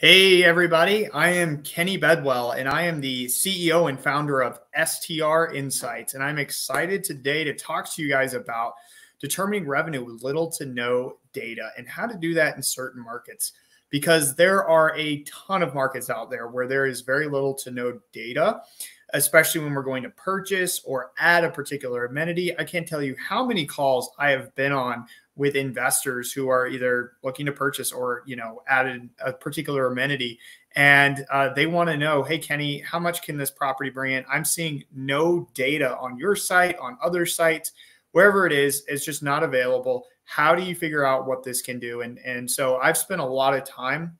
Hey, everybody. I am Kenny Bedwell, and I am the CEO and founder of STR Insights. And I'm excited today to talk to you guys about determining revenue with little to no data and how to do that in certain markets. Because there are a ton of markets out there where there is very little to no data, especially when we're going to purchase or add a particular amenity. I can't tell you how many calls I have been on with investors who are either looking to purchase or you know added a particular amenity and uh, they want to know hey kenny how much can this property bring in i'm seeing no data on your site on other sites wherever it is it's just not available how do you figure out what this can do and and so i've spent a lot of time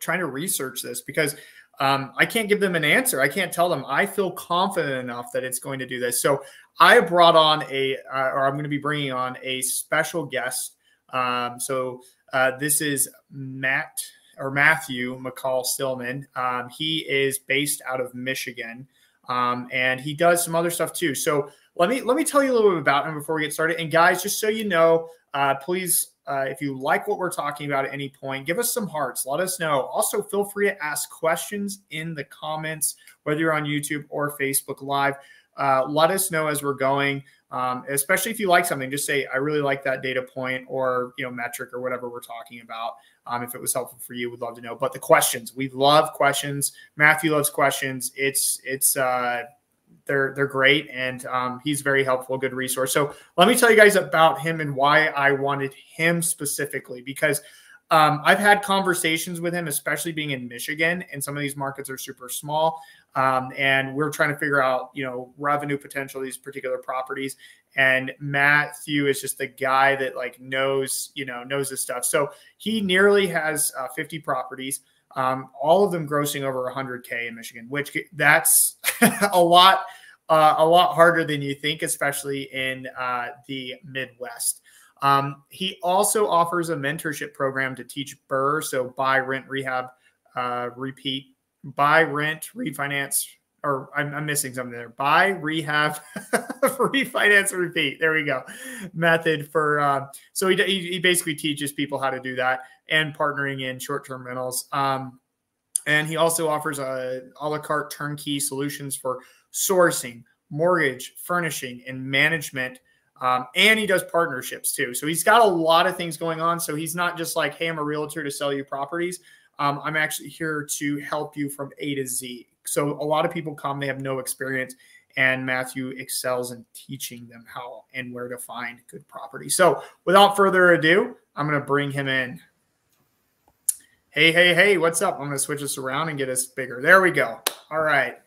trying to research this because um, I can't give them an answer. I can't tell them. I feel confident enough that it's going to do this. So I brought on a, uh, or I'm going to be bringing on a special guest. Um, so uh, this is Matt or Matthew McCall Stillman. Um, he is based out of Michigan, um, and he does some other stuff too. So let me let me tell you a little bit about him before we get started. And guys, just so you know, uh, please uh, if you like what we're talking about at any point, give us some hearts. Let us know. Also, feel free to ask questions in the comments, whether you're on YouTube or Facebook Live. Uh, let us know as we're going, um, especially if you like something. Just say, "I really like that data point," or you know, metric, or whatever we're talking about. Um, if it was helpful for you, we'd love to know. But the questions, we love questions. Matthew loves questions. It's it's uh, they're they're great, and um, he's very helpful, good resource. So let me tell you guys about him and why I wanted him specifically because um, I've had conversations with him, especially being in Michigan, and some of these markets are super small, um, and we're trying to figure out you know revenue potential these particular properties. And Matthew is just the guy that like knows you know knows this stuff. So he nearly has uh, 50 properties. Um, all of them grossing over 100k in Michigan, which that's a lot, uh, a lot harder than you think, especially in uh, the Midwest. Um, he also offers a mentorship program to teach BRRRR, so buy, rent, rehab, uh, repeat, buy, rent, refinance, or I'm, I'm, missing something there. Buy, rehab, refinance, repeat. There we go. Method for uh, so he, he basically teaches people how to do that and partnering in short-term rentals. Um, and he also offers a a la carte turnkey solutions for sourcing, mortgage, furnishing, and management. Um, and he does partnerships too. So he's got a lot of things going on. So he's not just like, hey, I'm a realtor to sell you properties. Um, I'm actually here to help you from A to Z. So a lot of people come, they have no experience, and Matthew excels in teaching them how and where to find good property. So without further ado, I'm going to bring him in. Hey, hey, hey, what's up? I'm going to switch this around and get us bigger. There we go. All right.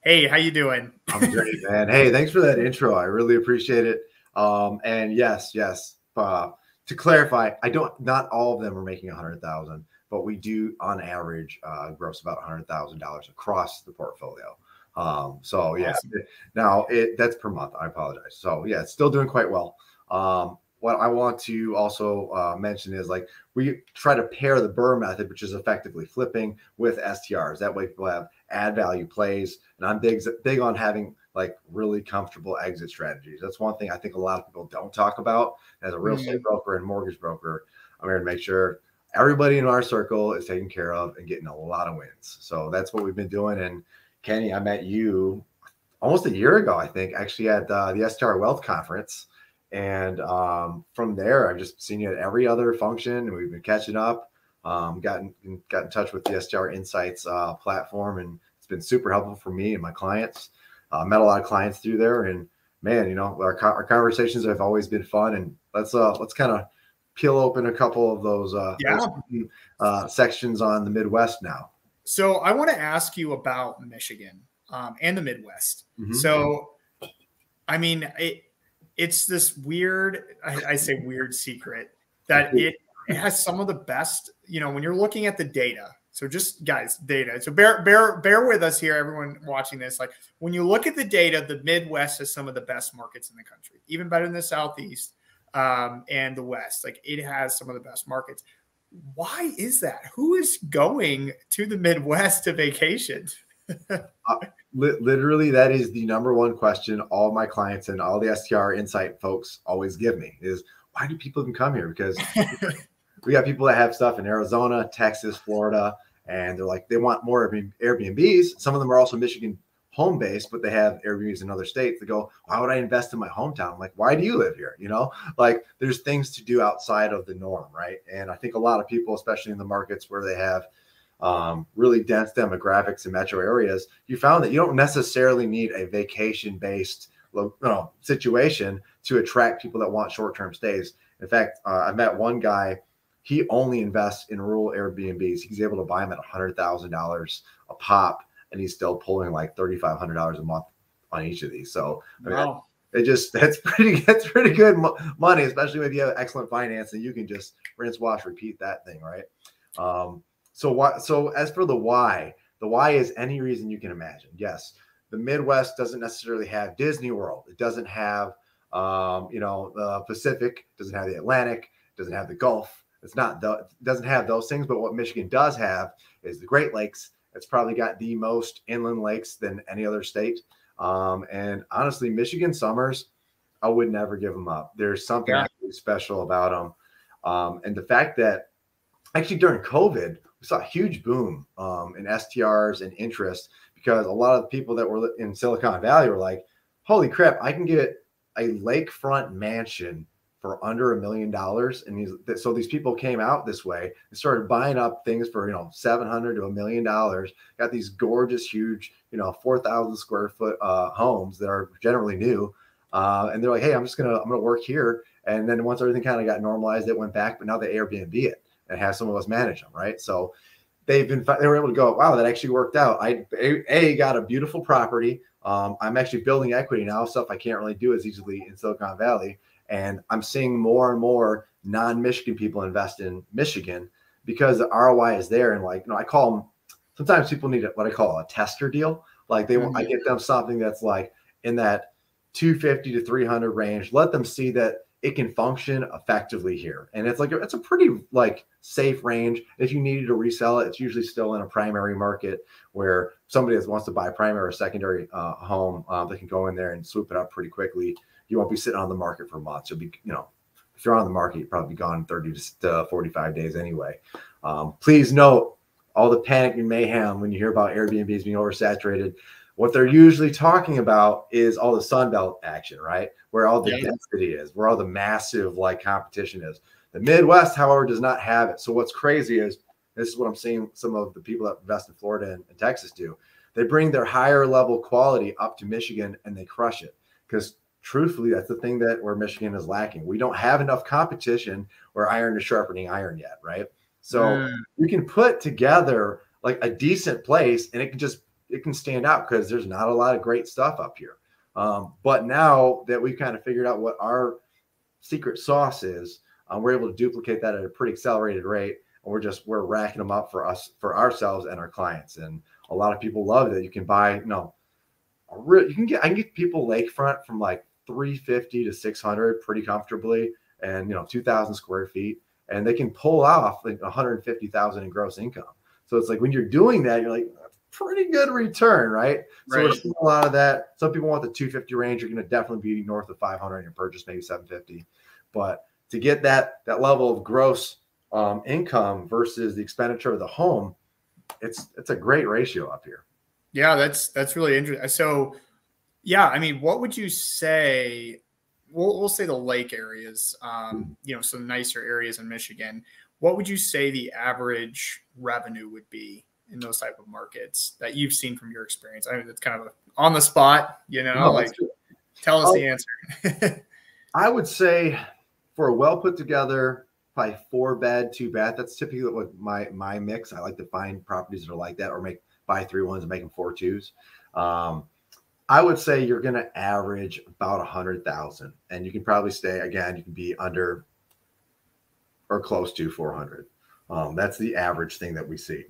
Hey, how you doing? I'm great, man. Hey, thanks for that intro. I really appreciate it. Um, and yes, yes. Uh, to clarify, I don't. Not all of them are making a hundred thousand but we do on average uh, gross about a $100,000 across the portfolio. Um, so yeah, awesome. now it that's per month. I apologize. So yeah, it's still doing quite well. Um, what I want to also uh, mention is like we try to pair the BRRRR method, which is effectively flipping, with STRs. That way, people have add value plays, and I'm big big on having like really comfortable exit strategies. That's one thing I think a lot of people don't talk about. As a real estate mm-hmm. broker and mortgage broker, I'm here to make sure everybody in our circle is taken care of and getting a lot of wins. So that's what we've been doing. And Kenny, I met you almost a year ago, I think, actually at uh, the STR Wealth Conference. And um, from there, I've just seen you at every other function, and we've been catching up. Um, gotten got in touch with the STR Insights uh, platform, and it's been super helpful for me and my clients. Uh, met a lot of clients through there, and man, you know, our, our conversations have always been fun. And let's uh, let's kind of peel open a couple of those, uh, yeah. those uh, sections on the Midwest now. So I want to ask you about Michigan um, and the Midwest. Mm-hmm. So, I mean, it, it's this weird, I, I say weird secret that it, it has some of the best, you know, when you're looking at the data. So just guys, data. So bear bear bear with us here, everyone watching this. Like when you look at the data, the Midwest has some of the best markets in the country, even better than the Southeast um, and the West. Like it has some of the best markets. Why is that? Who is going to the Midwest to vacation? uh, li- literally, that is the number one question all my clients and all the STR Insight folks always give me is why do people even come here? Because we got people that have stuff in Arizona, Texas, Florida, and they're like they want more Airbnbs. Some of them are also Michigan home based, but they have Airbnbs in other states. They go, why would I invest in my hometown? Like, why do you live here? You know, like there's things to do outside of the norm, right? And I think a lot of people, especially in the markets where they have um, really dense demographics in metro areas, you found that you don't necessarily need a vacation based you know, situation to attract people that want short term stays. In fact, uh, I met one guy. He only invests in rural Airbnbs. He's able to buy them at $100,000 a pop and he's still pulling like thirty five hundred dollars a month on each of these. So I mean, wow. it just that's pretty that's pretty good money, especially if you have excellent finance and you can just rinse, wash, repeat that thing, right? Um, so what? So as for the why, the why is any reason you can imagine. Yes, the Midwest doesn't necessarily have Disney World. It doesn't have um, you know the Pacific. Doesn't have the Atlantic. Doesn't have the Gulf. It's not the doesn't have those things. But what Michigan does have is the Great Lakes it's probably got the most inland lakes than any other state. Um, and honestly, Michigan summers, I would never give them up. There's something yeah. really special about them. Um, and the fact that actually during COVID, we saw a huge boom um, in STRs and interest because a lot of the people that were in Silicon Valley were like, holy crap, I can get a lakefront mansion for under a million dollars. And so these people came out this way and started buying up things for, you know, 700 to a million dollars, got these gorgeous, huge, you know, 4,000 square foot uh, homes that are generally new. Uh, and they're like, Hey, I'm just going to, I'm going to work here. And then once everything kind of got normalized, it went back, but now they Airbnb it and have some of us manage them. Right. So they've been, they were able to go, wow, that actually worked out. I, a, a got a beautiful property. Um, I'm actually building equity now, stuff I can't really do as easily in Silicon Valley. And I'm seeing more and more non-Michigan people invest in Michigan because the ROI is there. And like, you know, I call them sometimes people need what I call a tester deal. Like they mm-hmm. I get them something that's like in that 250 to 300 range. Let them see that it can function effectively here. And it's like it's a pretty like safe range. If you needed to resell it, it's usually still in a primary market where somebody that wants to buy a primary or secondary uh, home, uh, they can go in there and swoop it up pretty quickly you won't be sitting on the market for months. You'll be, you know, if you're on the market, you'll probably gone 30 to 45 days anyway. Um, please note all the panic and mayhem when you hear about Airbnbs being oversaturated. What they're usually talking about is all the Sunbelt action, right? Where all the yeah. density is, where all the massive like competition is. The Midwest, however, does not have it. So what's crazy is this is what I'm seeing some of the people that invest in Florida and, and Texas do. They bring their higher level quality up to Michigan and they crush it because truthfully, that's the thing that where Michigan is lacking. We don't have enough competition where iron is sharpening iron yet, right? So mm. you can put together like a decent place and it can just it can stand out because there's not a lot of great stuff up here. Um, but now that we've kind of figured out what our secret sauce is, um, we're able to duplicate that at a pretty accelerated rate, and we're just we're racking them up for us for ourselves and our clients. And a lot of people love that you can buy, you know, real you can get I can get people lakefront from like 350 to 600 pretty comfortably and you know 2000 square feet and they can pull off like 150,000 in gross income. So it's like when you're doing that, you're like pretty good return, right? right? So we're seeing a lot of that. Some people want the 250 range. You're going to definitely be north of 500 in your purchase, maybe 750. But to get that that level of gross um, income versus the expenditure of the home, it's it's a great ratio up here. Yeah, that's that's really interesting. So yeah, I mean, what would you say? We'll, we'll say the lake areas, um, you know, some nicer areas in Michigan. What would you say the average revenue would be in those type of markets that you've seen from your experience? I mean, it's kind of a, on the spot, you know, no, like tell us I'll, the answer. I would say for a well put together, probably four bed, two bath. That's typically what my my mix. I like to find properties that are like that, or make buy three ones and make them four twos. Um, I would say you're going to average about a hundred thousand, and you can probably stay again. You can be under or close to 400. Um, that's the average thing that we see.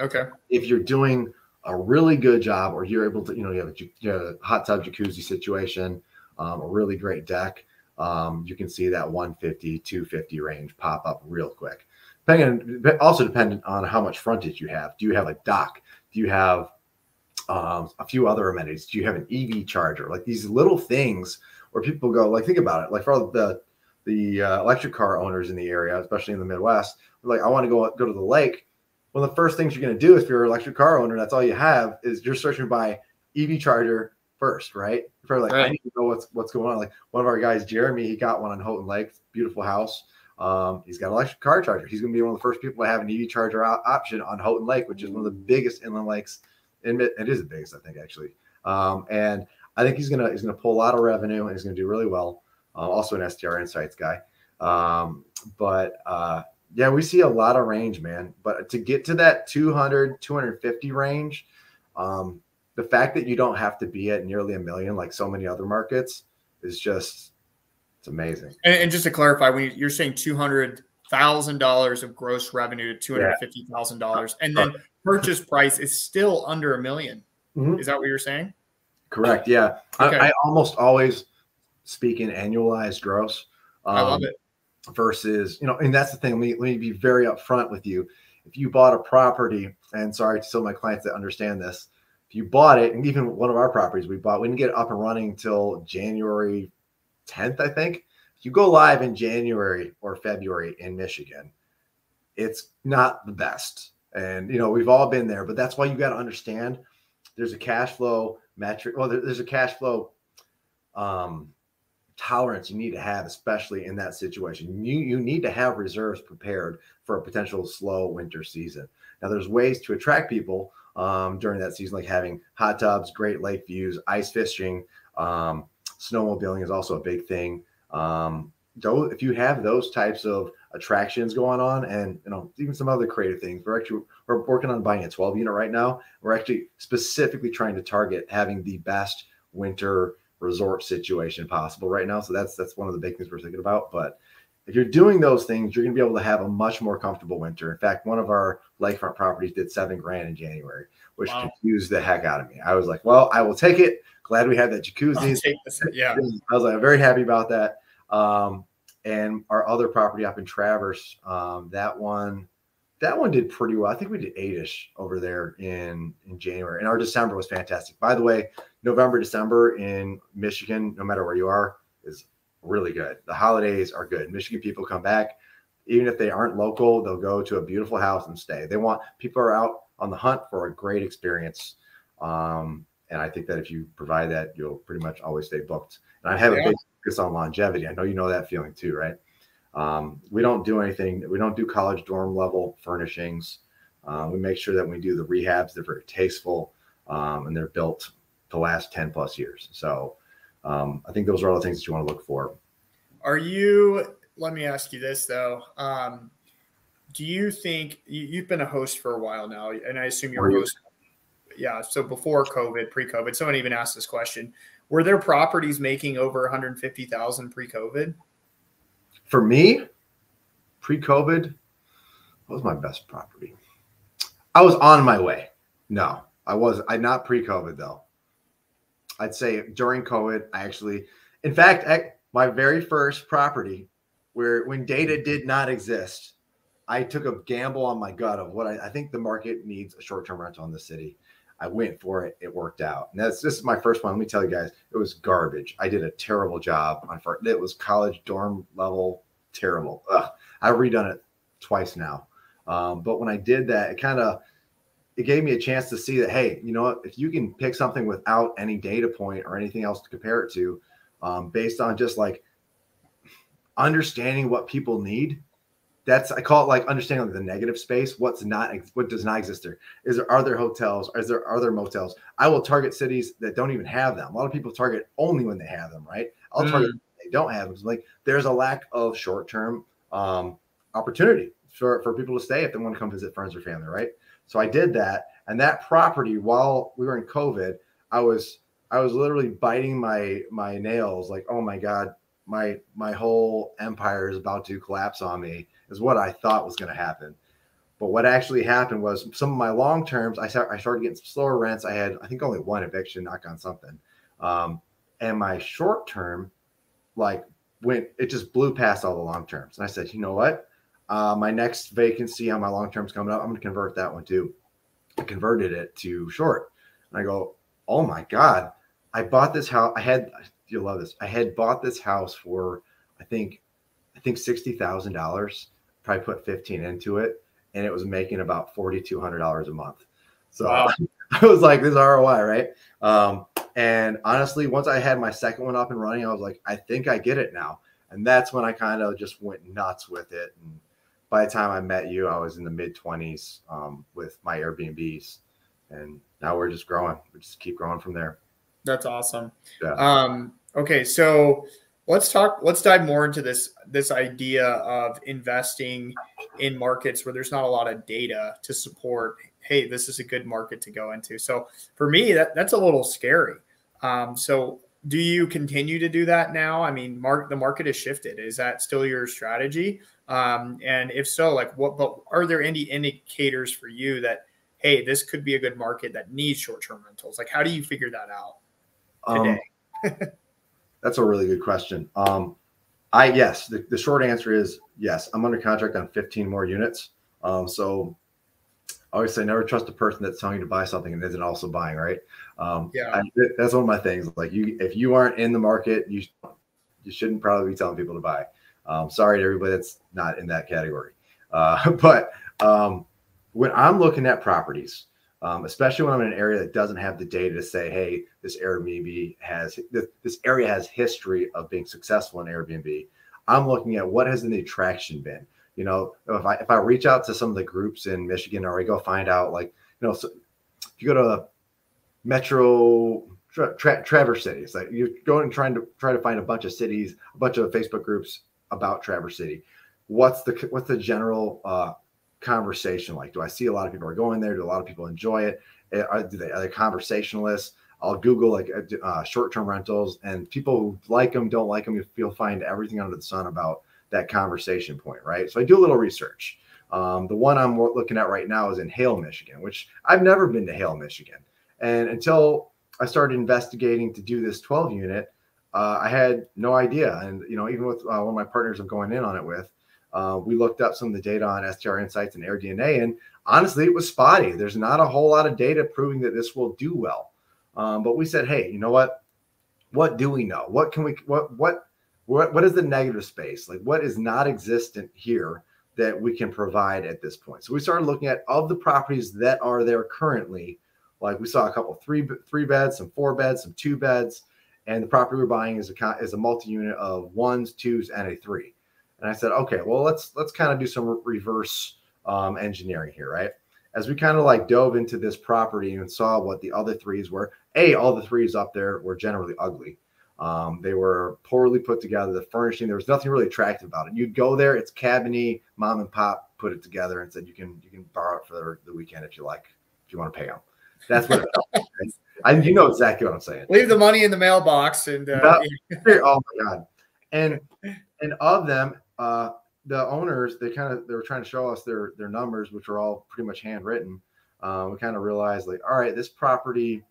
Okay. If you're doing a really good job, or you're able to, you know, you have a, you have a hot tub jacuzzi situation, um, a really great deck, um, you can see that 150, 250 range pop up real quick. Depending, also dependent on how much frontage you have. Do you have a dock? Do you have um, a few other amenities. Do you have an EV charger? Like these little things where people go, like, think about it. Like for all the the uh, electric car owners in the area, especially in the Midwest, like I want to go go to the lake. One of the first things you're going to do if you're an electric car owner, that's all you have, is you're searching by EV charger first, right? For like, right. I need to know what's what's going on. Like one of our guys, Jeremy, he got one on Houghton Lake, beautiful house. Um, he's got an electric car charger. He's going to be one of the first people to have an EV charger option on Houghton Lake, which is one of the biggest inland lakes. In, it is the biggest, I think, actually. Um, and I think he's gonna he's gonna pull a lot of revenue and he's gonna do really well. Uh, also an STR Insights guy. Um, but uh, yeah, we see a lot of range, man. But to get to that 200, 250 range, um, the fact that you don't have to be at nearly a million like so many other markets is just it's amazing. And, and just to clarify, when you're saying two hundred thousand dollars of gross revenue to two hundred fifty thousand yeah. dollars, and then purchase price is still under a 1000000 mm-hmm. Is that what you're saying? Correct. Yeah, okay. I, I, almost always speak in annualized gross. Um, I love um, it. Versus, you know, and that's the thing. Let me, let me be very upfront with you. If you bought a property, and sorry to some of my clients that understand this, if you bought it, and even one of our properties we bought, we didn't get it up and running until January 10th, I think. If you go live in January or February in Michigan, it's not the best. And you know, we've all been there, but that's why you got to understand there's a cash flow metric. Well, there, there's a cash flow um, tolerance you need to have, especially in that situation. You you need to have reserves prepared for a potential slow winter season. Now, there's ways to attract people um, during that season, like having hot tubs, great lake views, ice fishing, um, snowmobiling is also a big thing. Um, though, if you have those types of attractions going on, and you know even some other creative things, we're actually we're working on buying a 12 unit right now. We're actually specifically trying to target having the best winter resort situation possible right now. So that's that's one of the big things we're thinking about. But if you're doing those things, you're going to be able to have a much more comfortable winter. In fact, one of our lakefront properties did seven grand in January, which wow. confused the heck out of me. I was like, well, I will take it. Glad we had that jacuzzi. Yeah. I was like, I'm very happy about that. Um, and our other property up in Traverse, um, that one, that one did pretty well. I think we did eight-ish over there in in January, and our December was fantastic. By the way, November, December in Michigan, no matter where you are, is really good. The holidays are good. Michigan people come back, even if they aren't local, they'll go to a beautiful house and stay. They want people are out on the hunt for a great experience. Um, and I think that if you provide that, you'll pretty much always stay booked. And I have yeah. a big focus on longevity. I know you know that feeling too, right? Um, we don't do anything. We don't do college dorm level furnishings. Uh, we make sure that when we do the rehabs, they're very tasteful um, and they're built to last 10 plus years. So um, I think those are all the things that you want to look for. Are you, let me ask you this though. Um, do you think you, have been a host for a while now, and I assume you're a host? Yeah. So before COVID, pre COVID, someone even asked this question Were there properties making over 150,000 pre COVID? For me, pre COVID, what was my best property? I was on my way. No, I was I not pre COVID though. I'd say during COVID, I actually, in fact, I, my very first property where when data did not exist, I took a gamble on my gut of what I, I think the market needs a short term rental in the city. I went for it. It worked out. And that's this is my first one. Let me tell you guys, it was garbage. I did a terrible job on first. It was college dorm level terrible. Ugh. I've redone it twice now. Um, but when I did that, it kind of it gave me a chance to see that hey you know what? If you can pick something without any data point or anything else to compare it to um, based on just like understanding what people need that's i call it like understanding like the negative space what's not what does not exist there. Is there are there hotels? Is there are there motels? I will target cities that don't even have them. A lot of people target only when they have them right? I'll mm. target they don't have them. So like there's a lack of short-term um, opportunity for, for people to stay if they want to come visit friends or family right so I did that, and that property while we were in COVID, I was I was literally biting my my nails, like, oh my god, my my whole empire is about to collapse on me, is what I thought was going to happen. But what actually happened was some of my long terms, I start, I started getting some slower rents. I had I think only one eviction, knock on something, um, and my short term, like went it just blew past all the long terms. And I said, you know what? Uh, my next vacancy on my long term is coming up. I'm going to convert that one too. I converted it to short. And I go, oh my God, I bought this house. I had, you'll love this. I had bought this house for, I think, I think $60,000. Probably put 15 into it. and it was making about forty two hundred dollars a month. So wow. I was like, "This ROI, right?" Um, and honestly, once I had my second one up and running, I was like, "I think I get it now." And that's when I kind of just went nuts with it. And by the time I met you, I was in the mid twenties um, with my Airbnbs, and now we're just growing. We just keep growing from there. That's awesome. Yeah. Um, okay, so let's talk. Let's dive more into this this idea of investing in markets where there's not a lot of data to support. Hey, this is a good market to go into. So for me, that that's a little scary. Um, so do you continue to do that now? I mean, mark the market has shifted. Is that still your strategy? Um, and if so, like what? But are there any indicators for you that hey, this could be a good market that needs short term rentals? Like, how do you figure that out today? Um, that's a really good question. Um, I yes, the, the short answer is yes. I'm under contract on 15 more units. Um, so I always say never trust a person that's telling you to buy something and isn't also buying, right? Um, yeah, I, that's one of my things. Like you, if you aren't in the market, you you shouldn't probably be telling people to buy. Um, sorry to everybody that's not in that category. Uh, but um, when I'm looking at properties, um, especially when I'm in an area that doesn't have the data to say, hey, this Airbnb has this, area has history of being successful in Airbnb. I'm looking at what has the attraction been. You know, if I if I reach out to some of the groups in Michigan or I go find out, like, you know, so if you go to Metro tra- tra- Traverse City, it's like you're going trying to try to find a bunch of cities, a bunch of Facebook groups about Traverse City. What's the what's the general uh, conversation like? Do I see a lot of people are going there? Do a lot of people enjoy it? Eh, are, do they, are they conversationalists? I'll Google like uh, uh short-term rentals, and people who like them, don't like them. You'll find everything under the sun about that conversation point, right? So I do a little research. Um, the one I'm looking at right now is in Hale, Michigan, which I've never been to Hale, Michigan. And until I started investigating to do this 12 unit, uh, I had no idea. And, you know, even with uh, one of my partners I'm going in on it with, uh, we looked up some of the data on STR Insights and AirDNA, and honestly, it was spotty. There's not a whole lot of data proving that this will do well. Um, but we said, hey, you know what? What do we know? What can we, what, what, what, what is the negative space? Like what is not existent here that we can provide at this point? So we started looking at of the properties that are there currently. Like we saw a couple three three beds, some four beds, some two beds, and the property we're buying is a is a multi-unit of ones, twos, and a three. And I said, okay, well let's let's kind of do some reverse um, engineering here, right? As we kind of like dove into this property and saw what the other threes were, a all the threes up there were generally ugly. Um, they were poorly put together. The furnishing, there was nothing really attractive about it. You'd go there, it's cabiny, mom and pop put it together and said you can you can borrow it for the weekend if you like, if you want to pay them. That's what it felt. I, you know exactly what I'm saying. Leave the money in the mailbox and uh, oh my god, and and of them, uh, the owners they kind of they were trying to show us their their numbers, which were all pretty much handwritten. Um, we kind of realized like, all right, this property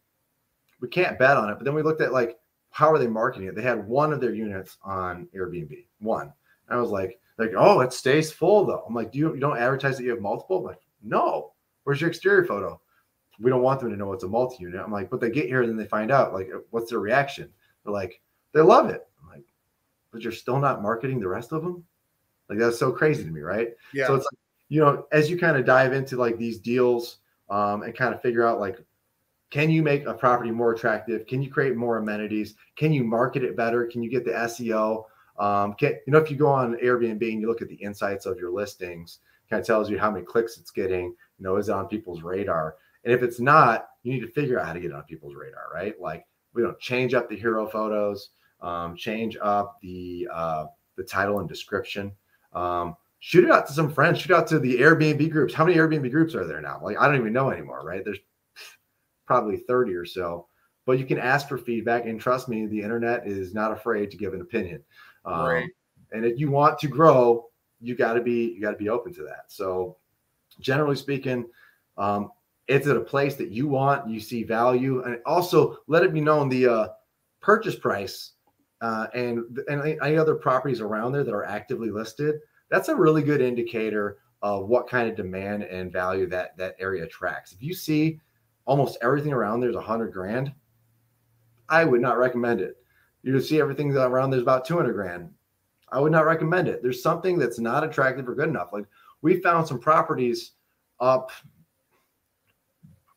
we can't bet on it. But then we looked at like how are they marketing it? They had one of their units on Airbnb, one. And I was like, like, oh, it stays full though. I'm like, do you, you don't advertise that you have multiple? I'm like, no. Where's your exterior photo? We don't want them to know it's a multi-unit. I'm like, but they get here and then they find out, like, what's their reaction? They're like, they love it. I'm like, but you're still not marketing the rest of them? Like that's so crazy to me, right? Yeah. So it's like, you know, as you kind of dive into like these deals um, and kind of figure out like can you make a property more attractive? Can you create more amenities? Can you market it better? Can you get the SEO? Um, can, you know, if you go on Airbnb and you look at the insights of your listings, kind of tells you how many clicks it's getting. You know, is it on people's radar? And if it's not, you need to figure out how to get it on people's radar, right? Like, we don't change up the hero photos, um, change up the uh, the title and description. Um, shoot it out to some friends. Shoot out to the Airbnb groups. How many Airbnb groups are there now? Like, I don't even know anymore, right? There's probably 30 or so. But you can ask for feedback, and trust me, the internet is not afraid to give an opinion. Um, right. And if you want to grow, you got to be you got to be open to that. So, generally speaking, um, it's at a place that you want, you see value, and also let it be known the uh, purchase price uh, and and any other properties around there that are actively listed. That's a really good indicator of what kind of demand and value that that area attracts. If you see almost everything around there's a hundred grand, I would not recommend it. You see everything around there's about 200 grand. I would not recommend it. There's something that's not attractive or good enough. Like we found some properties up.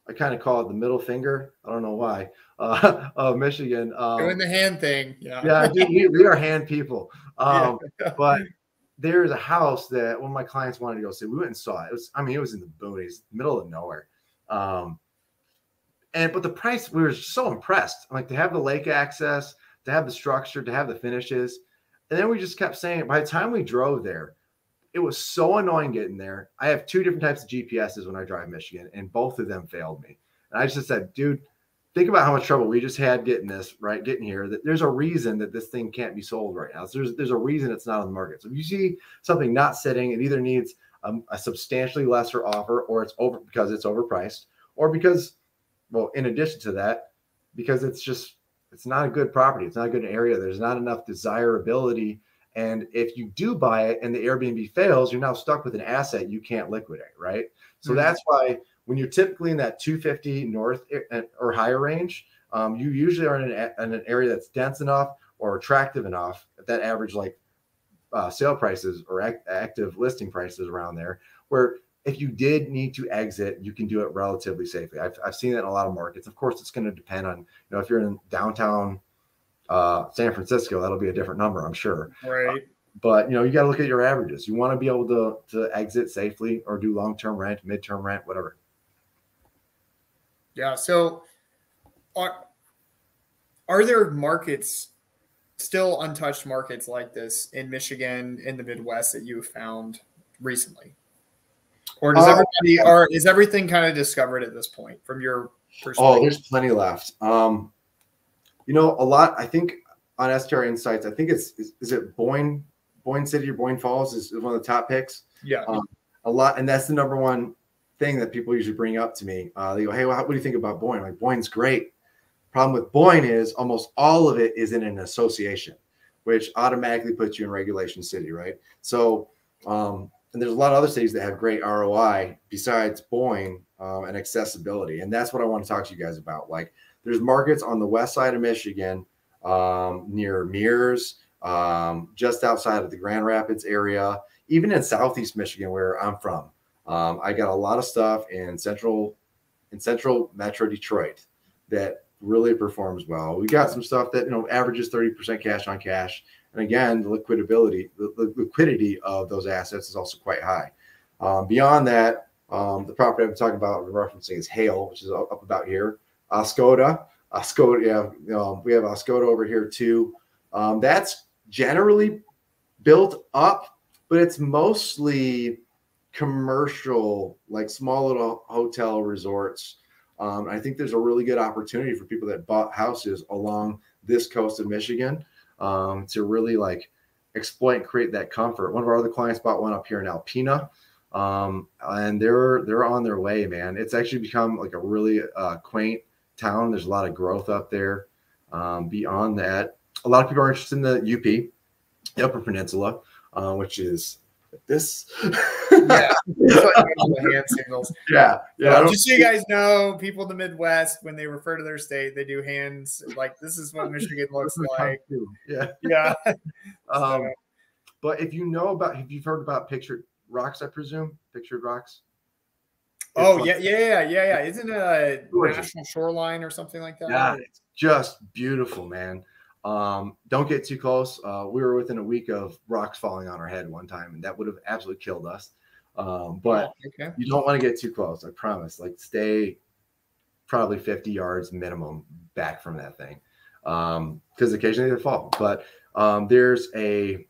I kind of call it the middle finger. I don't know why. Uh, of Michigan. Um, Doing the hand thing. Yeah. Yeah, dude, we, we, are hand people. Um, yeah. but there's a house that one of my clients wanted to go see. We went and saw it. It was, I mean, it was in the boonies, middle of nowhere. Um, and but the price, we were so impressed. Like to have the lake access, to have the structure, to have the finishes. And then we just kept saying, by the time we drove there, it was so annoying getting there. I have two different types of GPSs when I drive Michigan, and both of them failed me. And I just said, dude, think about how much trouble we just had getting this right, getting here. That there's a reason that this thing can't be sold right now. So there's there's a reason it's not on the market. So if you see something not sitting, it either needs um, a substantially lesser offer, or it's over because it's overpriced, or because, well, in addition to that, because it's just it's not a good property. It's not a good area. There's not enough desirability and if you do buy it and the Airbnb fails, you're now stuck with an asset you can't liquidate, right? So mm-hmm. that's why when you're typically in that 250 north eh, or higher range, um, you usually are in an, in an, area that's dense enough or attractive enough at that average like uh, sale prices or act- active listing prices around there, where if you did need to exit, you can do it relatively safely. I've, I've seen that in a lot of markets. Of course, it's going to depend on you know if you're in downtown uh, San Francisco, that'll be a different number, I'm sure. Right. Uh, but you know, you got to look at your averages. You want to be able to to exit safely or do long term rent, mid term rent, whatever. Yeah. So, are are there markets still untouched markets like this in Michigan in the Midwest that you have found recently? Or does uh, everybody or is everything kind of discovered at this point from your perspective? Oh, there's plenty left. Um, you know, a lot. I think on STR Insights, I think it's is, is it Boyne, Boyne City or Boyne Falls is, one of the top picks. Yeah, um, a lot, and that's the number one thing that people usually bring up to me. Uh, they go, "Hey, well, what do you think about Boyne?" I'm like Boyne's great. Problem with Boyne is almost all of it is in an association, which automatically puts you in regulation city, right? So, um, and there's a lot of other cities that have great ROI besides Boyne um, and accessibility, and that's what I want to talk to you guys about. Like, there's markets on the west side of Michigan um, near Mears, um, just outside of the Grand Rapids area, even in Southeast Michigan, where I'm from. Um, I got a lot of stuff in central in central Metro Detroit that really performs well. We got some stuff that you know averages 30% cash on cash. And again, the liquidity, the, liquidity of those assets is also quite high. Um, beyond that, um, the property I'm talking about referencing is Hale, which is up about here. Oscoda. Oscoda, yeah, you know, we have Oscoda over here too. Um, that's generally built up, but it's mostly commercial, like small little hotel resorts. Um, I think there's a really good opportunity for people that bought houses along this coast of Michigan um, to really like exploit and create that comfort. One of our other clients bought one up here in Alpena, um, and they're they're on their way, man. It's actually become like a really uh, quaint town. There's a lot of growth up there. Um, beyond that, a lot of people are interested in the UP, the Upper Peninsula, uh, which is this. yeah, hand signals. Yeah, yeah. Just so you guys know, people in the Midwest, when they refer to their state, they do hands like this is what Michigan looks like. Yeah, yeah. um, but if you know about, if you've heard about pictured rocks? I presume pictured rocks. Oh yeah, yeah, yeah, yeah, yeah. Isn't it a gorgeous. national shoreline or something like that? Yeah, it's just beautiful, man. Um, don't get too close. Uh, we were within a week of rocks falling on our head one time, and that would have absolutely killed us. Um, but oh, okay. you don't want to get too close. I promise. Like stay probably 50 yards minimum back from that thing, because um, occasionally they fall. But um, there's a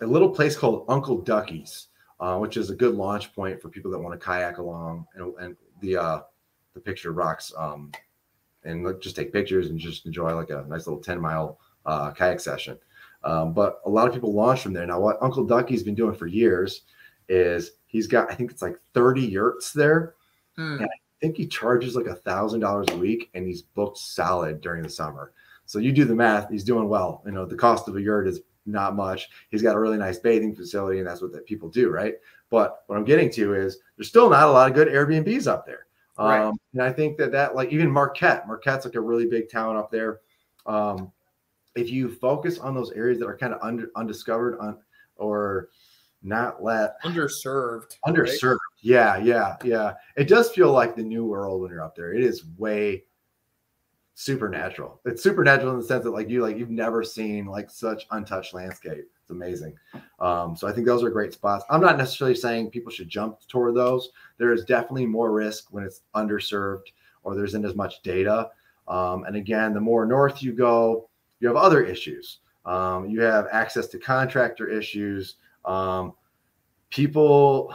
a little place called Uncle Ducky's uh, which is a good launch point for people that want to kayak along and, and the uh, the picture rocks um, and just take pictures and just enjoy like a nice little 10 mile uh, kayak session. Um, but a lot of people launch from there. Now, what Uncle Ducky's been doing for years is he's got, I think it's like 30 yurts there. Hmm. And I think he charges like a thousand dollars a week and he's booked solid during the summer. So you do the math, he's doing well. You know, the cost of a yurt is not much. He's got a really nice bathing facility, and that's what that people do, right? But what I'm getting to is there's still not a lot of good Airbnbs up there. Right. Um, and I think that that like even Marquette, Marquette's like a really big town up there. Um, if you focus on those areas that are kind of under, undiscovered on or not let underserved. Underserved. Right? Yeah, yeah, yeah. It does feel like the new world when you're up there. It is way supernatural. It's supernatural in the sense that like you like you've never seen like such untouched landscape. It's amazing. Um, so I think those are great spots. I'm not necessarily saying people should jump toward those. There is definitely more risk when it's underserved or there isn't as much data. Um, and again, the more north you go, you have other issues. Um, you have access to contractor issues. Um, people,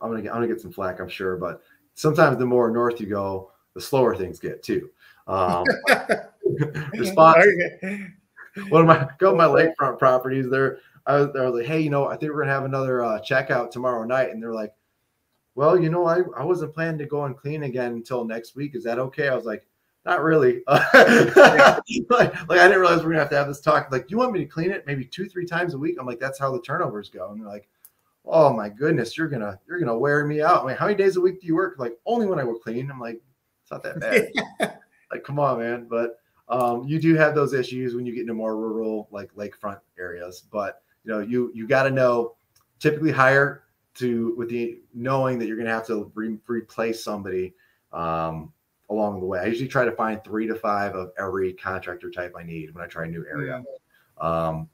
I'm gonna get, I'm gonna get some flack, I'm sure, but sometimes the more north you go, the slower things get too. Um, response. One of my go my lakefront properties there. I was, I was like, hey, you know, I think we're gonna have another uh, checkout tomorrow night, and they're like, well, you know, I, I wasn't planning to go and clean again until next week. Is that okay? I was like, not really. like, like, I didn't realize we are gonna have to have this talk. Like, you want me to clean it maybe two, three times a week? I'm like, that's how the turnovers go. And they're like, oh my goodness, you're gonna you're gonna wear me out. I mean, how many days a week do you work? Like, only when I work clean. I'm like, it's not that bad. like, come on, man. But um, you do have those issues when you get into more rural, like lakefront areas. But you know, you you got to know. Typically, hire to with the knowing that you're going to have to re- replace somebody um, along the way. I usually try to find three to five of every contractor type I need when I try a new area. Um,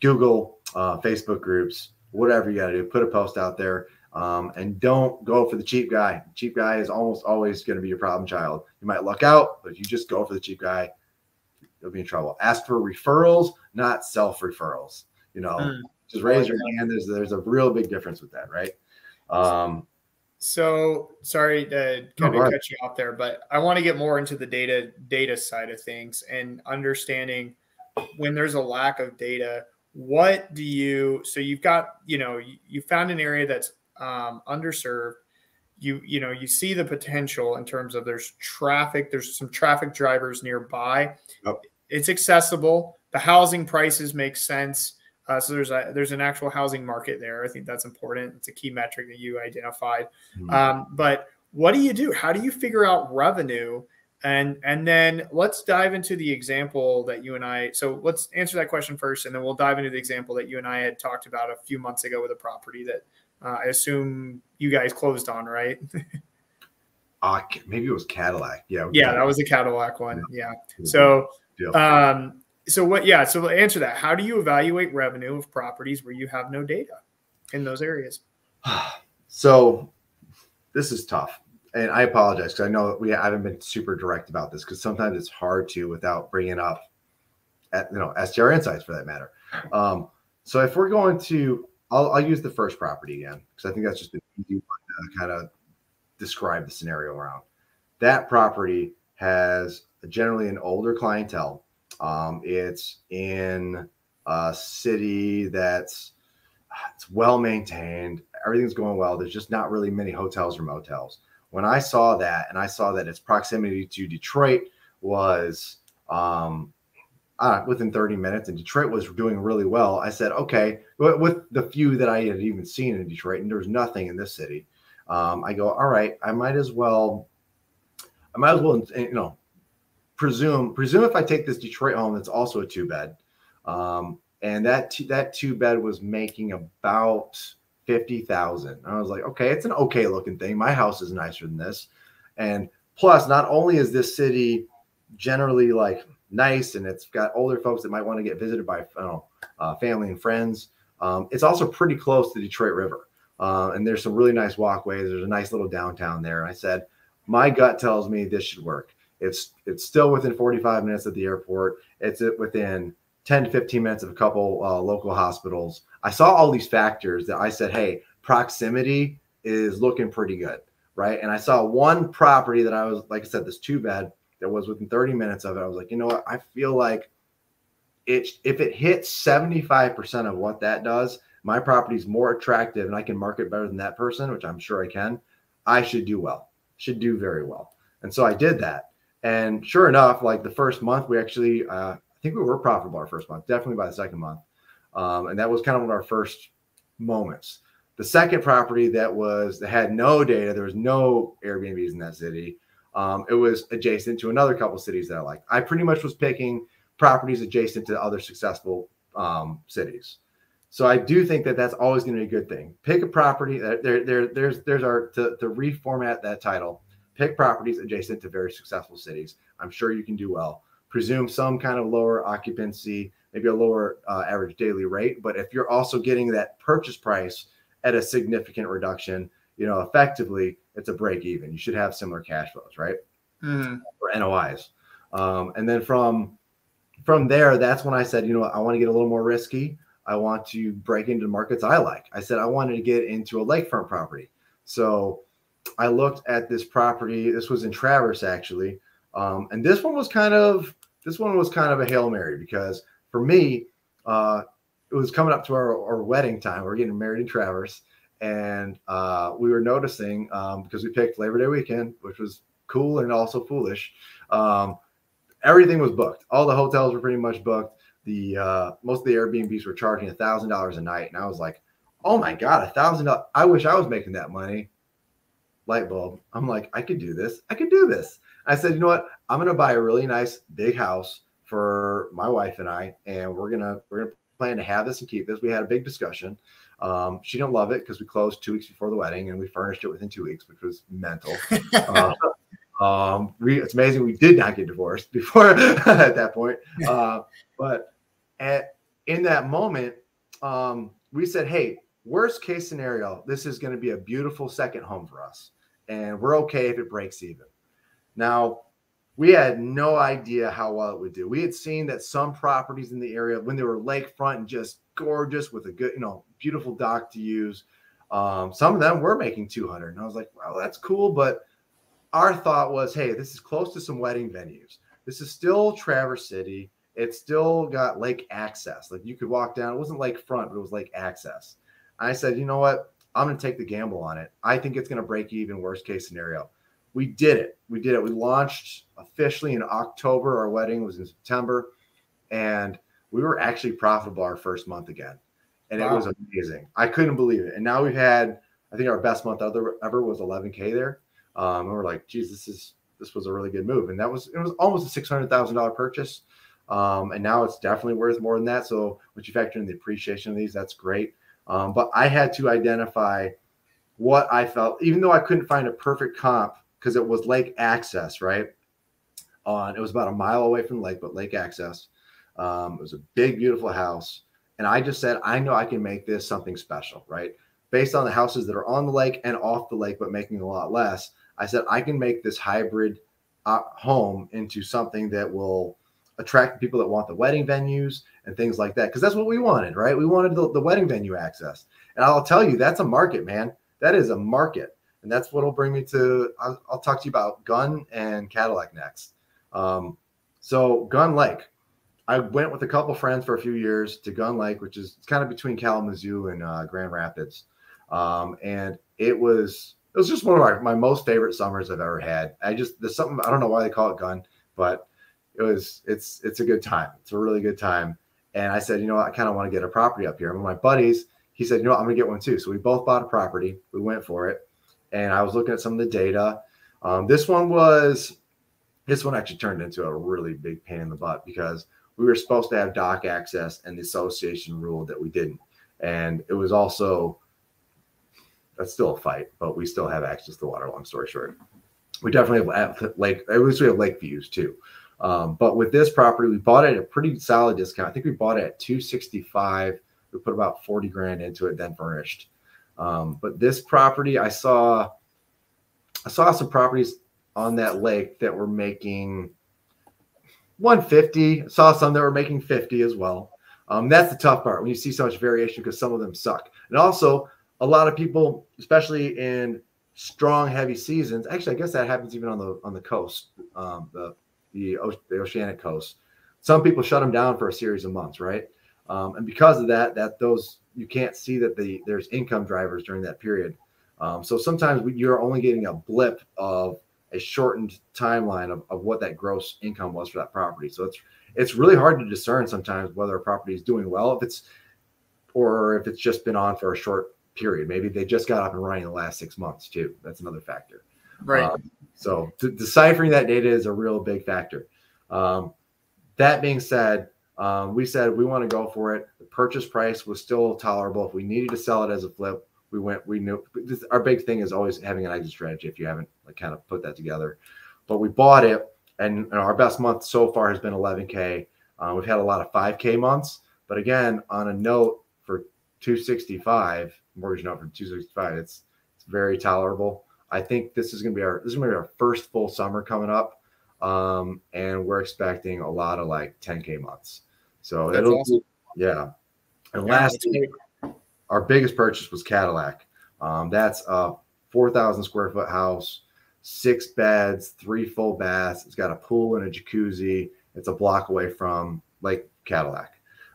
Google, uh, Facebook groups, whatever you got to do, put a post out there. Um, and don't go for the cheap guy. Cheap guy is almost always going to be your problem child. You might luck out, but if you just go for the cheap guy, you'll be in trouble. Ask for referrals, not self referrals. You know, mm. just raise your hand. There's there's a real big difference with that, right? Um, so sorry to kind of cut you off there, but I want to get more into the data data side of things and understanding when there's a lack of data. What do you? So you've got you know you, you found an area that's um, underserved. You you know you see the potential in terms of there's traffic. There's some traffic drivers nearby. Yep. It's accessible. The housing prices make sense uh, so there's a there's an actual housing market there. I think that's important. It's a key metric that you identified. Mm-hmm. Um, but what do you do? How do you figure out revenue? And and then let's dive into the example that you and I. So let's answer that question first, and then we'll dive into the example that you and I had talked about a few months ago with a property that uh, I assume you guys closed on, right? uh, maybe it was Cadillac. Yeah. Yeah, that was a Cadillac one. Yeah. So um, so what yeah so we'll answer that how do you evaluate revenue of properties where you have no data in those areas so this is tough and i apologize because i know we haven't been super direct about this because sometimes it's hard to without bringing up at, you know str insights for that matter um, so if we're going to I'll, I'll use the first property again because i think that's just an easy one to kind of describe the scenario around that property has generally an older clientele um, it's in a city that's it's well maintained. Everything's going well. There's just not really many hotels or motels. When I saw that, and I saw that its proximity to Detroit was um, uh, within 30 minutes, and Detroit was doing really well. I said, okay, with the few that I had even seen in Detroit, and there was nothing in this city. Um, I go, all right, I might as well, I might as well, you know, presume presume if I take this Detroit home, that's also a two bed, um, and that that two bed was making about fifty thousand. I was like, okay, it's an okay looking thing. My house is nicer than this, and plus, not only is this city generally like nice and it's got older folks that might want to get visited by know, uh, family and friends. Um, it's also pretty close to the Detroit River. Uh, and there's some really nice walkways. There's a nice little downtown there. I said, my gut tells me this should work. It's it's still within 45 minutes of the airport. It's within 10 to 15 minutes of a couple uh, local hospitals. I saw all these factors that I said, hey, proximity is looking pretty good, right? And I saw one property that I was, like I said, this two bed that was within 30 minutes of it. I was like, you know what? I feel like it if it hits 75% of what that does, my property is more attractive and I can market better than that person, which I'm sure I can. I should do well, should do very well. And so I did that. And sure enough, like the first month, we actually, uh, I think we were profitable our first month, definitely by the second month. Um, and that was kind of one of our first moments. The second property that was that had no data, there was no Airbnbs in that city. Um, it was adjacent to another couple cities that I liked. I pretty much was picking properties adjacent to other successful um, cities. So I do think that that's always going to be a good thing. Pick a property. that There, there, there's, there's our to, to reformat that title. Pick properties adjacent to very successful cities. I'm sure you can do well. Presume some kind of lower occupancy, maybe a lower uh, average daily rate. But if you're also getting that purchase price at a significant reduction, you know, effectively it's a break even. You should have similar cash flows, right? Mm. Or NOIs. Um, and then from from there, that's when I said, you know, I want to get a little more risky. I want to break into markets I like. I said I wanted to get into a lakefront property. So I looked at this property. This was in Traverse actually. Um, and this one was kind of this one was kind of a hail mary because for me, uh, it was coming up to our, our wedding time. We are getting married in Traverse, and uh, we were noticing um, because we picked Labor Day weekend, which was cool and also foolish. Um, everything was booked. All the hotels were pretty much booked the uh, most of the Airbnbs were charging a thousand dollars a night, and I was like, "Oh my god, a thousand dollars! I wish I was making that money." Light bulb. I'm like, I could do this. I could do this. I said, you know what? I'm gonna buy a really nice big house for my wife and I, and we're gonna we're gonna plan to have this and keep this. We had a big discussion. Um, she didn't love it because we closed two weeks before the wedding, and we furnished it within two weeks, which was mental. uh, um, we, it's amazing we did not get divorced before at that point. Uh, but at in that moment, um, we said, "Hey, worst case scenario, this is going to be a beautiful second home for us, and we're okay if it breaks even." Now, we had no idea how well it would do. We had seen that some properties in the area, when they were lakefront and just gorgeous with a good, you know, beautiful dock to use, um, some of them were making 200. And I was like, well, that's cool. But our thought was, hey, this is close to some wedding venues. This is still Traverse City it still got lake access. Like you could walk down. It wasn't lake front, but it was lake access. I said, you know what? I'm going to take the gamble on it. I think it's going to break even. Worst case scenario. We did it. We did it. We launched officially in October. Our wedding was in September, and we were actually profitable our first month again, and wow. it was amazing. I couldn't believe it. And now we've had, I think our best month ever, ever was 11k there. Um, and we're like, geez, this is this was a really good move, and that was it was almost a six hundred thousand dollar purchase. Um, and now it's definitely worth more than that. So once you factor in the appreciation of these, that's great. Um, but I had to identify what I felt, even though I couldn't find a perfect comp because it was lake access, right? On it was about a mile away from the lake, but lake access. Um, it was a big, beautiful house. And I just said, I know I can make this something special, right? Based on the houses that are on the lake and off the lake, but making a lot less. I said, I can make this hybrid uh, home into something that will attract people that want the wedding venues and things like that. Because that's what we wanted, right? We wanted the, the wedding venue access. And I'll tell you, that's a market, man. That is a market. And that's what will bring me to, I'll, I'll, talk to you about Gun and Cadillac next. Um, so, Gun Lake. I went with a couple friends for a few years to Gun Lake, which is kind of between Kalamazoo and uh, Grand Rapids. Um, and it was, it was just one of our, my most favorite summers I've ever had. I just, there's something, I don't know why they call it Gun, but it was it's it's a good time. It's a really good time. And I said, you know, what? I kind of want to get a property up here. And my buddies, he said, you know, what? I'm gonna get one too. So we both bought a property. We went for it, and I was looking at some of the data. Um, this one was this one actually turned into a really big pain in the butt because we were supposed to have dock access, and the association ruled that we didn't. And it was also that's still a fight, but we still have access to water. Long story short, we definitely have lake. At least we have lake views too. Um, but with this property, we bought it at a pretty solid discount. I think we bought it at 265. We put about 40 grand into it, then furnished. Um, but this property, I saw, I saw some properties on that lake that were making 150. I saw some that were making 50 as well. Um, that's the tough part when you see so much variation because some of them suck. And also, a lot of people, especially in strong, heavy seasons, actually, I guess that happens even on the on the coast. Um, the the, the oceanic coast. Some people shut them down for a series of months, right? Um, and because of that, that those you can't see that the there's income drivers during that period. Um, so sometimes we, you're only getting a blip of a shortened timeline of, of what that gross income was for that property. So it's it's really hard to discern sometimes whether a property is doing well if it's or if it's just been on for a short period. Maybe they just got up and running the last six months too. That's another factor. Right. Um, so deciphering that data is a real big factor. Um, that being said, Um, we said we want to go for it. The purchase price was still tolerable. If we needed to sell it as a flip, we went. We knew this, our big thing is always having an exit strategy. If you haven't like kind of put that together, but we bought it, and, and our best month so far has been 11k. Uh, we've had a lot of 5k months, but again, on a note for 265 mortgage note for 265, it's it's very tolerable. I think this is going to be our this is going to be our first full summer coming up, um, and we're expecting a lot of like 10k months. So That's it'll awesome. yeah. And yeah, last our biggest purchase was Cadillac. Um, that's a 4,000 square foot house, six beds, three full baths. It's got a pool and a jacuzzi. It's a block away from Lake Cadillac.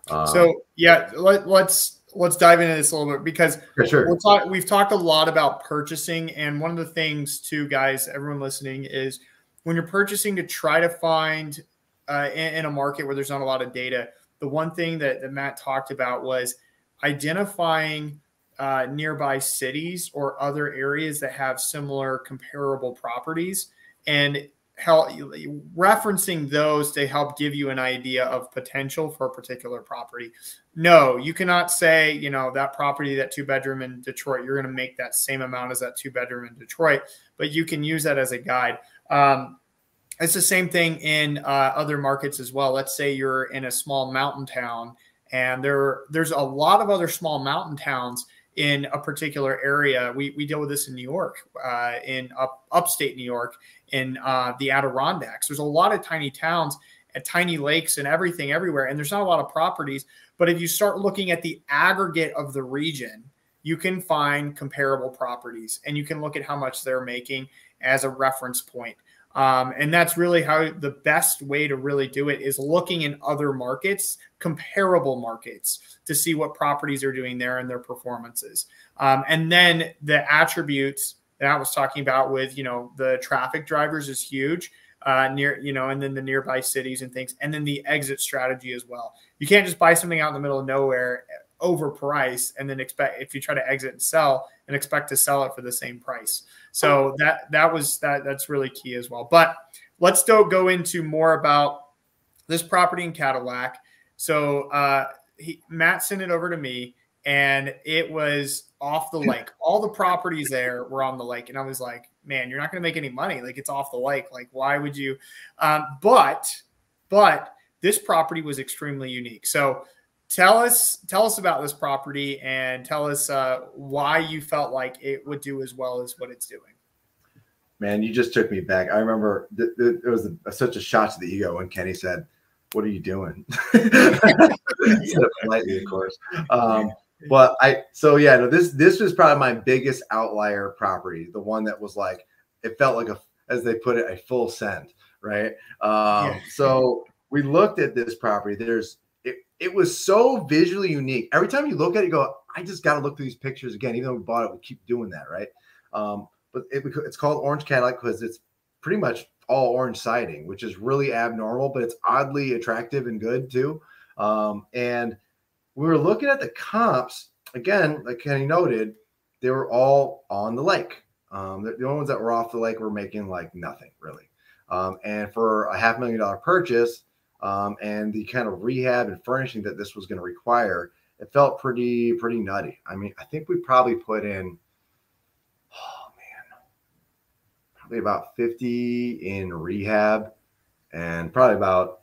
Um, so yeah, let, let's let's dive into this a little bit because sure. we talk, we've talked a lot about purchasing, and one of the things, too, guys, everyone listening, is when you're purchasing to try to find uh, in, in, a market where there's not a lot of data. The one thing that, that Matt talked about was identifying uh, nearby cities or other areas that have similar comparable properties and help referencing those to help give you an idea of potential for a particular property. No, you cannot say, you know, that property, that two bedroom in Detroit, you're going to make that same amount as that two bedroom in Detroit, but you can use that as a guide. Um, it's the same thing in uh, other markets as well. Let's say you're in a small mountain town and there there's a lot of other small mountain towns in a particular area. We, we deal with this in New York, uh, in up, upstate New York, in uh, the Adirondacks. There's a lot of tiny towns and tiny lakes and everything everywhere, and there's not a lot of properties. But if you start looking at the aggregate of the region, you can find comparable properties and you can look at how much they're making as a reference point. Um, and that's really how the best way to really do it is looking in other markets, comparable markets, to see what properties are doing there and their performances. Um, and then the attributes that I was talking about with, you know, the traffic drivers is huge. Uh, near, you know, and then the nearby cities and things, and then the exit strategy as well. You can't just buy something out in the middle of nowhere overpriced and then expect if you try to exit and sell and expect to sell it for the same price. So that that was that that's really key as well. But let's still go into more about this property in Cadillac. So uh, he, Matt sent it over to me, and it was off the lake. All the properties there were on the lake, and I was like, "Man, you're not going to make any money. Like it's off the lake. Like why would you?" Um, but but this property was extremely unique. So tell us tell us about this property and tell us uh, why you felt like it would do as well as what it's doing. Man you just took me back. I remember th- th- it was a, such a shot to the ego when kenny said what are you doing? Politely of course. Um, but i so yeah no this this was probably my biggest outlier property the one that was like it felt like a as they put it a full send right? Um, yeah. so we looked at this property. There's it was so visually unique. Every time you look at it, you go, I just got to look through these pictures again. Even though we bought it, we keep doing that, right? Um, but it, it's called Orange Cadillac because it's pretty much all orange siding, which is really abnormal, but it's oddly attractive and good too. Um, and we were looking at the comps again, like Kenny noted, they were all on the lake. Um, the, the only ones that were off the lake were making like nothing really. Um, and for a half million dollar purchase, um, and the kind of rehab and furnishing that this was going to require, it felt pretty pretty nutty. I mean, I think we probably put in, oh man, probably about fifty in rehab, and probably about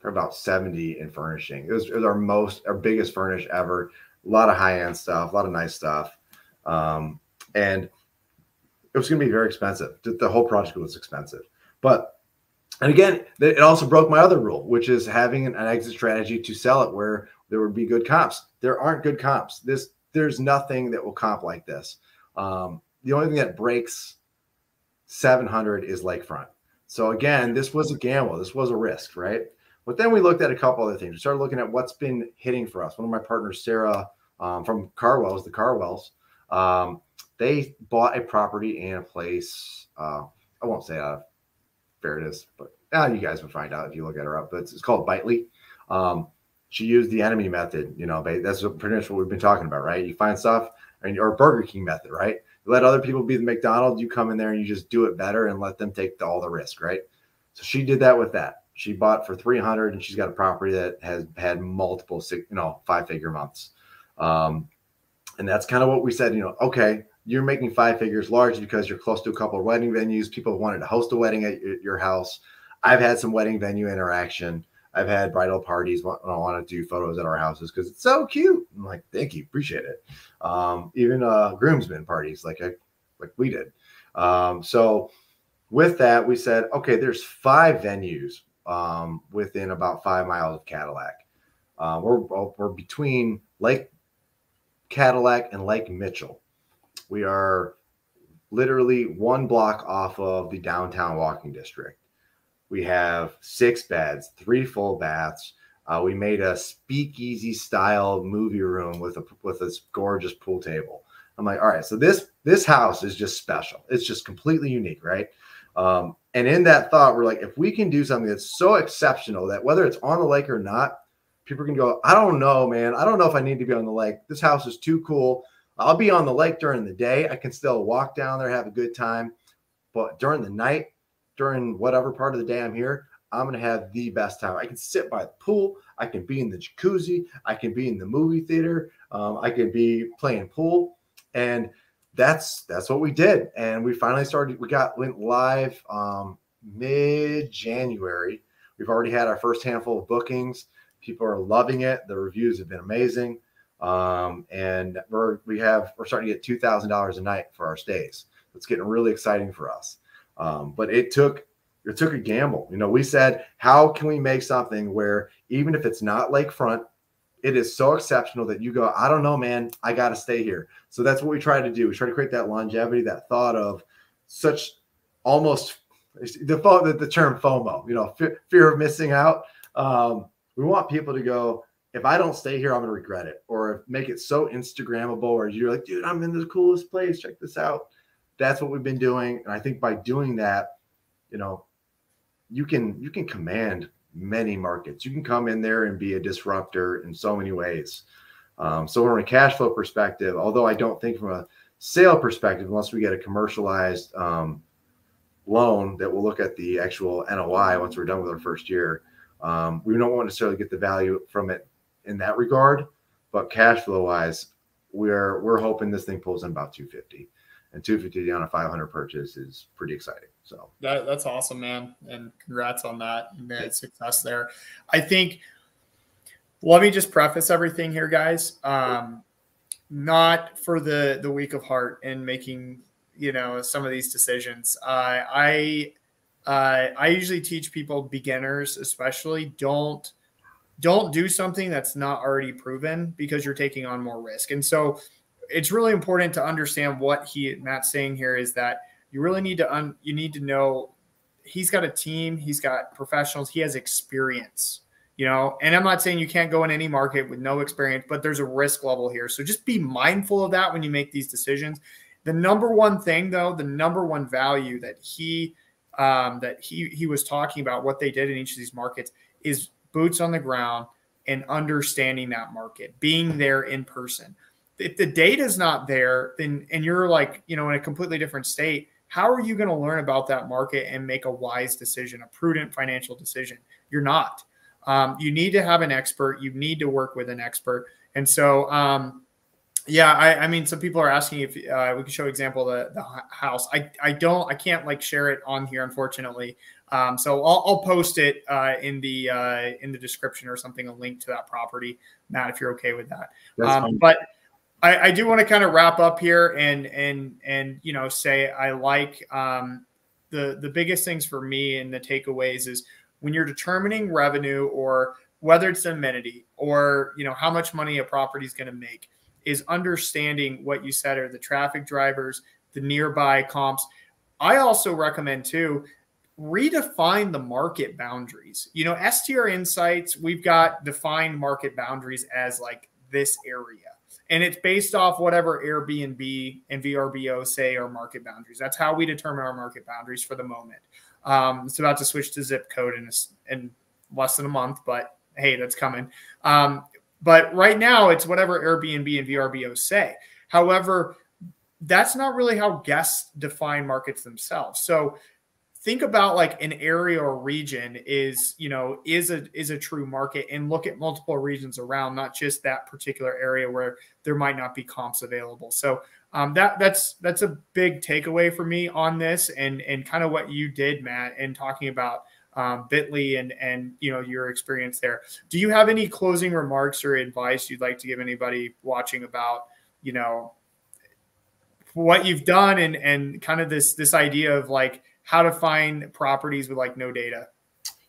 probably about seventy in furnishing. It was, it was our most our biggest furnish ever. A lot of high end stuff, a lot of nice stuff, um, and it was going to be very expensive. The whole project was expensive, but and again, it also broke my other rule, which is having an, exit strategy to sell it where there would be good comps. There aren't good comps. This there's nothing that will comp like this. Um, the only thing that breaks 700 is lakefront. So again, this was a gamble. This was a risk, right? But then we looked at a couple other things. We started looking at what's been hitting for us. One of my partners, Sarah um, from Carwells, the Carwells, um, they bought a property in a place. Uh, I won't say uh, fair it is, but uh, you guys would find out if you look at her up. But it's, it's called Bitely. Um, she used the enemy method. You know, that's pretty much what we've been talking about, right? You find stuff, and or Burger King method, right? You let other people be the McDonald's. You come in there and you just do it better and let them take the, all the risk, right? So she did that with that. She bought for 300 and she's got a property that has had multiple, six, you know, five figure months. Um, and that's kind of what we said, you know, okay, you're making five figures largely because you're close to a couple of wedding venues. People wanted to host a wedding at your house. I've had some wedding venue interaction. I've had bridal parties when I want to do photos at our houses because it's so cute. I'm like, thank you, appreciate it. Um, even uh, groomsmen parties, like I, like we did. Um, so with that, we said, okay, there's five venues um, within about five miles of Cadillac. Uh, we're we're between Lake Cadillac and Lake Mitchell. We are literally one block off of the downtown walking district. We have six beds, three full baths. Uh, we made a speakeasy style movie room with a with this gorgeous pool table. I'm like, all right, so this this house is just special. It's just completely unique, right? Um, and in that thought, we're like, if we can do something that's so exceptional that whether it's on the lake or not, people can go, I don't know, man. I don't know if I need to be on the lake. This house is too cool. I'll be on the lake during the day. I can still walk down there, have a good time. But during the night, during whatever part of the day I'm here, I'm going to have the best time. I can sit by the pool. I can be in the jacuzzi. I can be in the movie theater. Um, I can be playing pool. And that's that's what we did. And we finally started. We got went live um, mid January. We've already had our first handful of bookings. People are loving it. The reviews have been amazing. Um, and we're we have we're starting to get two thousand dollars a night for our stays. It's getting really exciting for us. Um, but it took it took a gamble. You know, we said, how can we make something where even if it's not lakefront, it is so exceptional that you go, I don't know, man, I got to stay here. So that's what we try to do. We try to create that longevity, that thought of such almost the the, the term FOMO, you know, fear, fear of missing out. Um, we want people to go, if I don't stay here, I'm to regret it, or make it so Instagrammable, or you're like, dude, I'm in the coolest place. Check this out that's what we've been doing. And I think by doing that, you know, you can you can command many markets. You can come in there and be a disruptor in so many ways. Um, so from a cash flow perspective, although I don't think from a sale perspective, unless we get a commercialized um, loan that will look at the actual NOI once we're done with our first year, um, we don't want to necessarily get the value from it in that regard. But cash flow wise, we're we're hoping this thing pulls in about 250 and 250 on a 500 purchase is pretty exciting. So that, that's awesome, man. And congrats on that and the success there. I think, let me just preface everything here, guys. Um, not for the, the weak of heart and making, you know, some of these decisions. Uh, I, uh, I usually teach people beginners, especially don't, don't do something that's not already proven because you're taking on more risk. And so, it's really important to understand what he Matt's saying here is that you really need to un, you need to know he's got a team, he's got professionals, he has experience, you know. And I'm not saying you can't go in any market with no experience, but there's a risk level here. So just be mindful of that when you make these decisions. The number one thing, though, the number one value that he um, that he he was talking about what they did in each of these markets is boots on the ground and understanding that market, being there in person if the data is not there, then and you're like, you know, in a completely different state, how are you going to learn about that market and make a wise decision, a prudent financial decision? You're not. Um, you need to have an expert. You need to work with an expert. And so, um, yeah, I, I, mean, some people are asking if uh, we can show example the the house. I I don't I can't like share it on here unfortunately. Um, so I'll, I'll post it uh, in the uh, in the description or something a link to that property, Matt, if you're okay with that. Um, but I, I do want to kind of wrap up here and and and you know say I like um, the the biggest things for me and the takeaways is when you're determining revenue or whether it's amenity or you know how much money a property is going to make is understanding what you said are the traffic drivers the nearby comps i also recommend too redefine the market boundaries you know STR Insights we've got defined market boundaries as like this area and it's based off whatever Airbnb and VRBO say are market boundaries. That's how we determine our market boundaries for the moment. Um, it's about to switch to zip code in, a, in less than a month, but hey, that's coming. Um, but right now, it's whatever Airbnb and VRBO say. However, that's not really how guests define markets themselves. So think about like an area or region is you know is a is a true market and look at multiple regions around not just that particular area where there might not be comps available so um, that that's that's a big takeaway for me on this and and kind of what you did matt and talking about um, Bitely and and you know your experience there do you have any closing remarks or advice you'd like to give anybody watching about you know what you've done and and kind of this this idea of like how to find properties with like no data?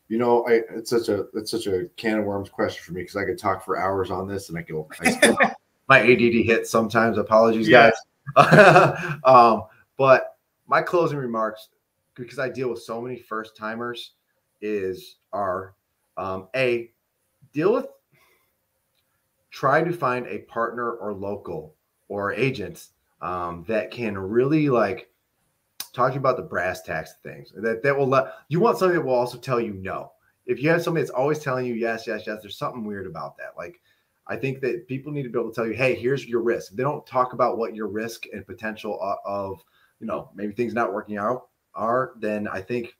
You know, I, it's such a it's such a can of worms question for me because I could talk for hours on this, and I go, I my ADD hits sometimes. Apologies, yeah. guys. um, but my closing remarks, because I deal with so many first timers, is are um, a deal with try to find a partner or local or agents um, that can really like talking about the brass tacks things that that will let you want something that will also tell you no. If you have somebody that's always telling you yes, yes, yes, there's something weird about that. Like I think that people need to be able to tell you, hey, here's your risk. They don't talk about what your risk and potential of, you know, maybe things not working out are, then I think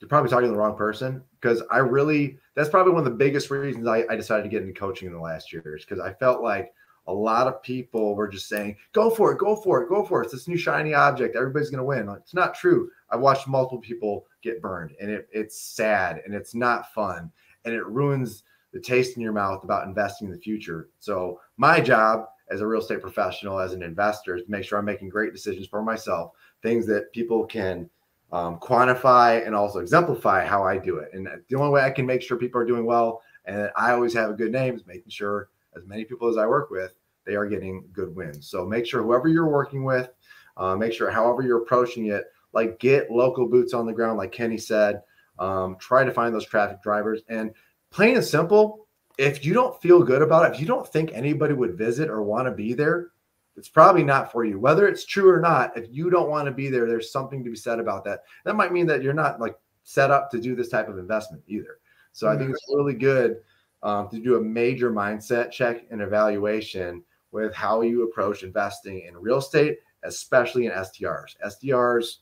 you're probably talking to the wrong person. Because I really, that's probably one of the biggest reasons I, I decided to get into coaching in the last years. Because I felt like a lot of people were just saying, go for it, go for it, go for it. It's this new shiny object. Everybody's going to win. It's not true. I've watched multiple people get burned and it, it's sad and it's not fun and it ruins the taste in your mouth about investing in the future. So, my job as a real estate professional, as an investor, is to make sure I'm making great decisions for myself, things that people can um, quantify and also exemplify how I do it. And the only way I can make sure people are doing well and I always have a good name is making sure as many people as I work with, they are getting good wins. So make sure whoever you're working with, uh, make sure however you're approaching it, like get local boots on the ground, like Kenny said. Um, try to find those traffic drivers. And plain and simple, if you don't feel good about it, if you don't think anybody would visit or want to be there, it's probably not for you. Whether it's true or not, if you don't want to be there, there's something to be said about that. That might mean that you're not like set up to do this type of investment either. So mm-hmm. I think it's really good um, to do a major mindset check and evaluation with how you approach investing in real estate, especially in STRs. STRs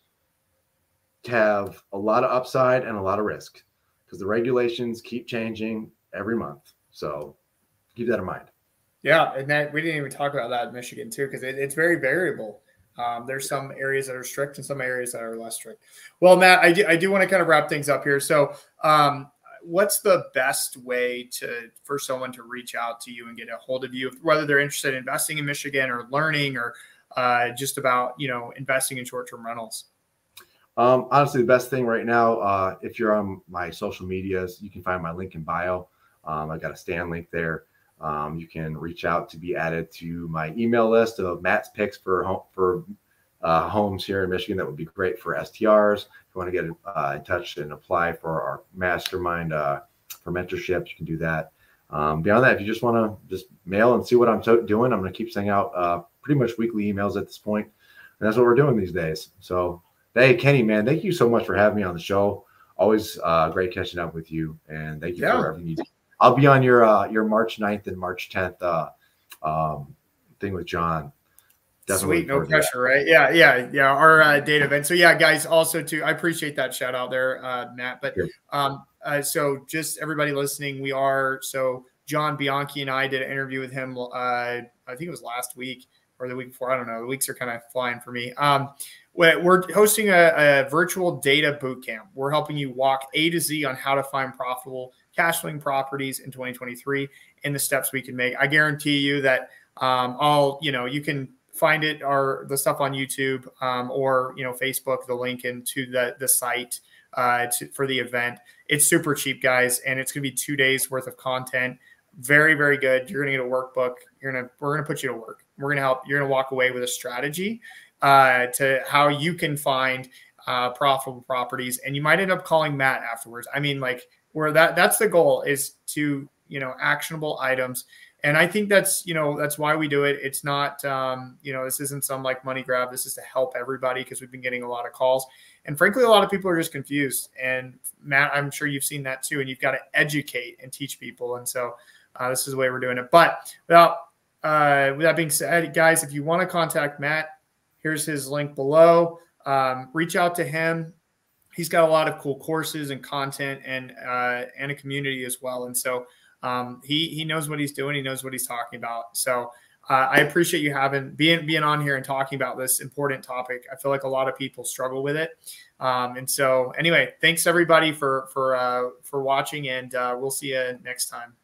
have a lot of upside and a lot of risk because the regulations keep changing every month. So keep that in mind. Yeah, and that we didn't even talk about that in Michigan too, because it, it's very variable. Um, there's some areas that are strict and some areas that are less strict. Well, Matt, I do, I do want to kind of wrap things up here. So, um, what's the best way to for someone to reach out to you and get a hold of you, whether they're interested in investing in Michigan or learning or uh, just about you know investing in short term rentals? Um, honestly, the best thing right now, uh, if you're on my social medias, you can find my link in bio. Um, I got a Stan link there. Um, you can reach out to be added to my email list of Matt's picks for home, for uh, homes here in Michigan. That would be great for STRs If you want to get uh, in touch and apply for our mastermind uh, for mentorship, you can do that. Um, beyond that, if you just want to just mail and see what I'm doing, I'm going to keep sending out uh, pretty much weekly emails at this point, and that's what we're doing these days. So, hey, Kenny, man, thank you so much for having me on the show. Always uh, great catching up with you, and thank you yeah. for everything you do. I'll be on your uh, your March 9th and March 10th uh, um, thing with John. Definitely Sweet, no pressure, right? Yeah, yeah, yeah. Our uh, data event. So yeah, guys. Also, too, I appreciate that shout out there, uh, Matt. But um, uh, so just everybody listening, we are so John Bianchi and I did an interview with him. Uh, I think it was last week or the week before. I don't know. The weeks are kind of flying for me. Um, we're hosting a, a virtual data boot camp. We're helping you walk A to Z on how to find profitable cash flowing properties in 2023 and the steps we can make. I guarantee you that um, all you know you can find it or the stuff on YouTube um, or you know Facebook, the link into the the site uh, to, for the event. It's super cheap, guys, and it's gonna be two days worth of content. Very very good. You're gonna get a workbook. You're gonna we're gonna put you to work. We're gonna help. You're gonna walk away with a strategy uh, to how you can find uh, profitable properties, and you might end up calling Matt afterwards. I mean, like where that that's the goal is to you know actionable items and I think that's you know that's why we do it. It's not um, you know this isn't some like money grab. This is to help everybody because we've been getting a lot of calls, and frankly, a lot of people are just confused. And Matt, I'm sure you've seen that too. And you've got to educate and teach people. And so uh, this is the way we're doing it. But without uh, with that being said, guys, if you want to contact Matt, here's his link below. Um, reach out to him. He's got a lot of cool courses and content and uh, and a community as well. And so um, he he knows what he's doing. He knows what he's talking about. So uh, I appreciate you having being being on here and talking about this important topic. I feel like a lot of people struggle with it. Um, and so anyway, thanks everybody for for uh, for watching, and uh, we'll see you next time.